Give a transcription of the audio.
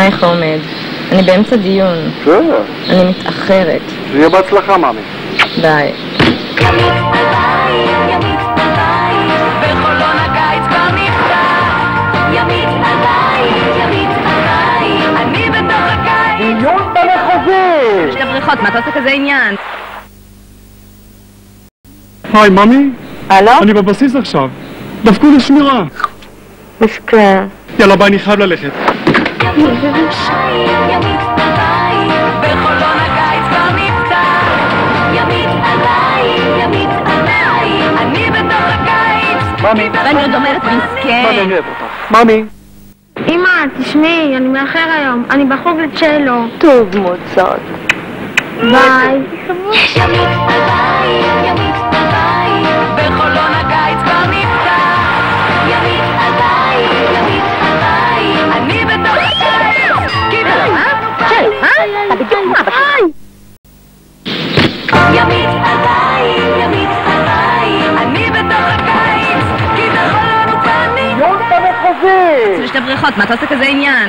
היי חומד, אני באמצע דיון, בסדר, אני מתאחרת. שיהיה בהצלחה, מאמי. ביי. דיון במחוזי! מה אתה עושה כזה עניין? היי, מאמי, הלו? אני בבסיס עכשיו. דפקו לי שמירה. מסכן. יאללה, ביי, אני חייב ללכת. ימית עליי, ימית עליי, בחולון הקיץ כבר נפתח. ימית עליי, ימית עליי, אני בתוך הקיץ. מאמי. ואני עוד אומרת מסכן. מאמי, אני אוהב אותך. מאמי. אמא, תשמעי, אני מאחר היום, אני בחוג לצ'לו. טוב מוצות. ביי. מה? ימית עליי, ימית עליי, אני בתוך הקיץ. כי בחולון הוא כאן דיון במחוזי! שתי בריכות, מה אתה עושה כזה עניין?